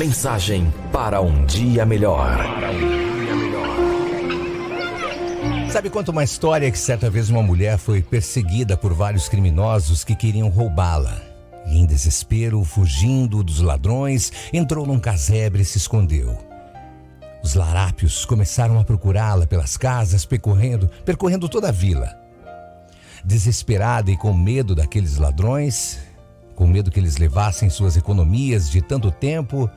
Mensagem para um dia melhor. Sabe quanto uma história que certa vez uma mulher foi perseguida por vários criminosos que queriam roubá-la? E em desespero, fugindo dos ladrões, entrou num casebre e se escondeu. Os larápios começaram a procurá-la pelas casas, percorrendo, percorrendo toda a vila. Desesperada e com medo daqueles ladrões, com medo que eles levassem suas economias de tanto tempo,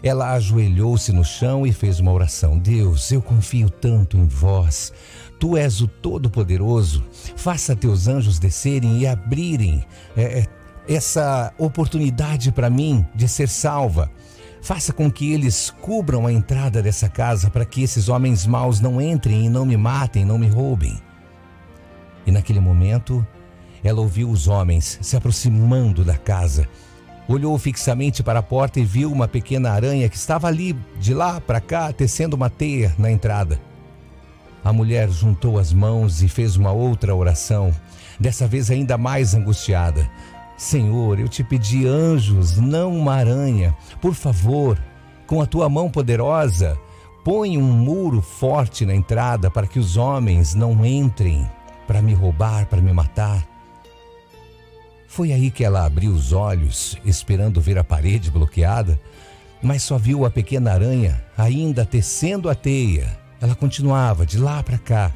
ela ajoelhou-se no chão e fez uma oração: Deus, eu confio tanto em vós. Tu és o Todo-Poderoso. Faça teus anjos descerem e abrirem é, é essa oportunidade para mim de ser salva. Faça com que eles cubram a entrada dessa casa para que esses homens maus não entrem e não me matem, não me roubem. E naquele momento, ela ouviu os homens se aproximando da casa. Olhou fixamente para a porta e viu uma pequena aranha que estava ali, de lá para cá, tecendo uma teia na entrada. A mulher juntou as mãos e fez uma outra oração, dessa vez ainda mais angustiada. Senhor, eu te pedi anjos, não uma aranha. Por favor, com a tua mão poderosa, põe um muro forte na entrada para que os homens não entrem para me roubar, para me matar. Foi aí que ela abriu os olhos, esperando ver a parede bloqueada, mas só viu a pequena aranha ainda tecendo a teia. Ela continuava de lá para cá.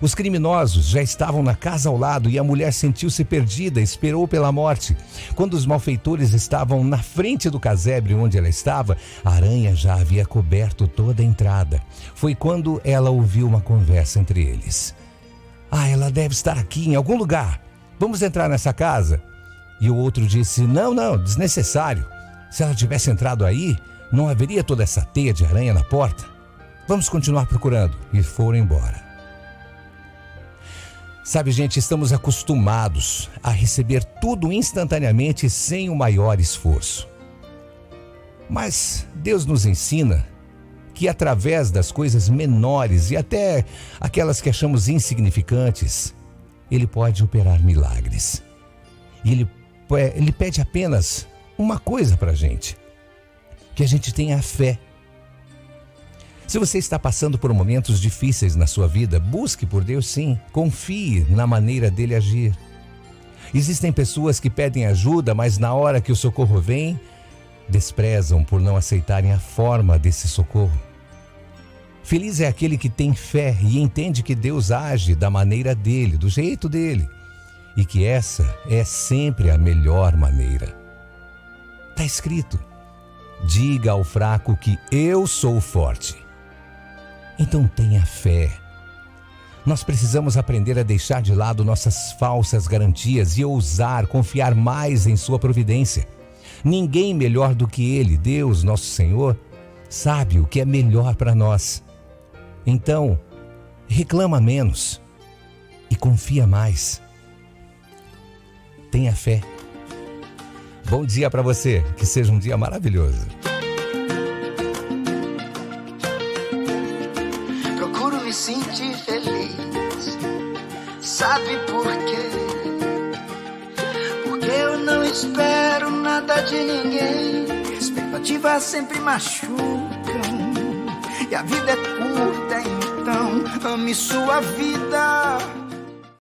Os criminosos já estavam na casa ao lado e a mulher sentiu-se perdida, esperou pela morte. Quando os malfeitores estavam na frente do casebre onde ela estava, a aranha já havia coberto toda a entrada. Foi quando ela ouviu uma conversa entre eles. Ah, ela deve estar aqui em algum lugar. Vamos entrar nessa casa? E o outro disse: Não, não, desnecessário. Se ela tivesse entrado aí, não haveria toda essa teia de aranha na porta. Vamos continuar procurando. E foram embora. Sabe, gente, estamos acostumados a receber tudo instantaneamente sem o maior esforço. Mas Deus nos ensina que através das coisas menores e até aquelas que achamos insignificantes, Ele pode operar milagres. E Ele é, ele pede apenas uma coisa para a gente: que a gente tenha fé. Se você está passando por momentos difíceis na sua vida, busque por Deus sim, confie na maneira dele agir. Existem pessoas que pedem ajuda, mas na hora que o socorro vem, desprezam por não aceitarem a forma desse socorro. Feliz é aquele que tem fé e entende que Deus age da maneira dele, do jeito dele e que essa é sempre a melhor maneira. Está escrito: diga ao fraco que eu sou forte. Então tenha fé. Nós precisamos aprender a deixar de lado nossas falsas garantias e ousar confiar mais em Sua providência. Ninguém melhor do que Ele, Deus, nosso Senhor, sabe o que é melhor para nós. Então, reclama menos e confia mais. Tenha fé. Bom dia para você, que seja um dia maravilhoso. Procuro me sentir feliz. Sabe por quê? Porque eu não espero nada de ninguém. Expectativas sempre machucam. E a vida é curta, então ame sua vida